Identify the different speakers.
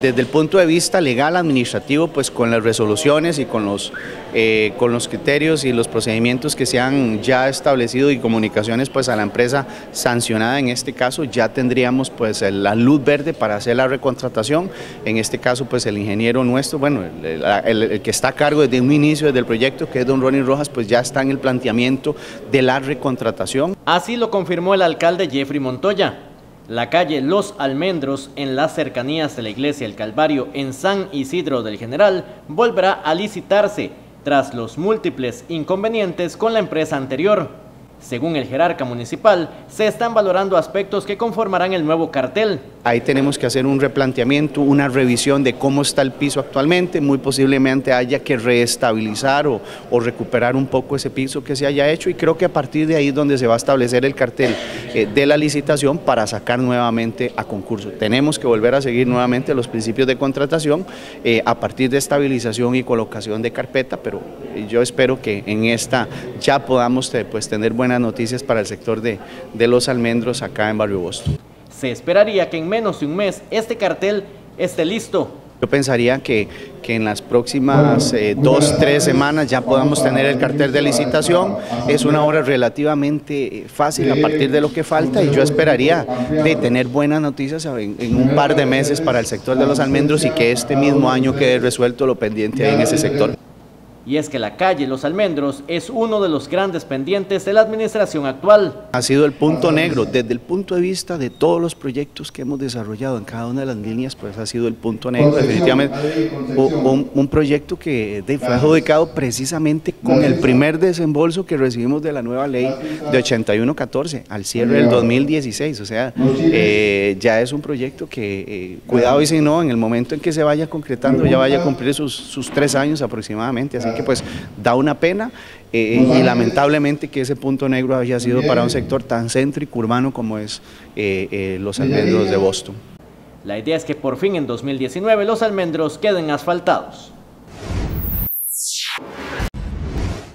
Speaker 1: Desde el punto de vista legal administrativo, pues con las resoluciones y con los, eh, con los criterios y los procedimientos que se han ya establecido y comunicaciones pues a la empresa sancionada en este caso, ya tendríamos pues la luz verde para hacer la recontratación. En este caso pues el ingeniero nuestro, bueno, el, que está a cargo desde un inicio del proyecto, que es don Ronnie Rojas, pues ya está en el planteamiento de la recontratación.
Speaker 2: Así lo confirmó el alcalde Jeffrey Montoya. La calle Los Almendros, en las cercanías de la iglesia El Calvario en San Isidro del General, volverá a licitarse tras los múltiples inconvenientes con la empresa anterior. Según el jerarca municipal, se están valorando aspectos que conformarán el nuevo cartel.
Speaker 1: Ahí tenemos que hacer un replanteamiento, una revisión de cómo está el piso actualmente, muy posiblemente haya que reestabilizar o, recuperar un poco ese piso que se haya hecho y creo que a partir de ahí es donde se va a establecer el cartel eh, de la licitación para sacar nuevamente a concurso. Tenemos que volver a seguir nuevamente los principios de contratación eh, a partir de estabilización y colocación de carpeta, pero yo espero que en esta ya podamos pues, tener buenas noticias para el sector de, de los almendros acá en Barrio Boston.
Speaker 2: Se esperaría que en menos de un mes este cartel esté listo.
Speaker 1: Yo pensaría que, que en las próximas eh, dos, tres semanas ya podamos tener el cartel de licitación. Es una obra relativamente fácil a partir de lo que falta y yo esperaría de tener buenas noticias en, en, un par de meses para el sector de los almendros y que este mismo año quede resuelto lo pendiente ahí en ese sector
Speaker 2: y es que la calle Los Almendros es uno de los grandes pendientes de la administración actual.
Speaker 1: Ha sido el punto negro, desde el punto de vista de todos los proyectos que hemos desarrollado en cada una de las líneas, pues ha sido el punto negro, definitivamente. un, proyecto que fue adjudicado precisamente con el primer desembolso que recibimos de la nueva ley de 8114 al cierre del 2016, o sea, eh, ya es un proyecto que, eh, cuidado y si no, en el momento en que se vaya concretando, ya vaya a cumplir sus, sus tres años aproximadamente, así que pues da una pena eh, y lamentablemente que ese punto negro haya sido para un sector tan céntrico urbano como es eh, eh, los almendros de Boston.
Speaker 2: La idea es que por fin en 2019 los almendros queden asfaltados.